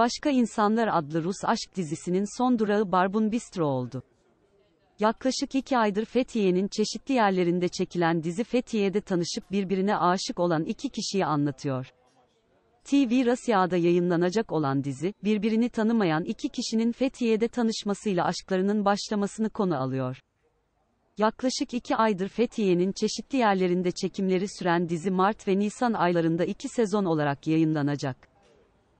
Başka İnsanlar adlı Rus aşk dizisinin son durağı Barbun Bistro oldu. Yaklaşık iki aydır Fethiye'nin çeşitli yerlerinde çekilen dizi Fethiye'de tanışıp birbirine aşık olan iki kişiyi anlatıyor. TV Rasya'da yayınlanacak olan dizi, birbirini tanımayan iki kişinin Fethiye'de tanışmasıyla aşklarının başlamasını konu alıyor. Yaklaşık iki aydır Fethiye'nin çeşitli yerlerinde çekimleri süren dizi Mart ve Nisan aylarında iki sezon olarak yayınlanacak.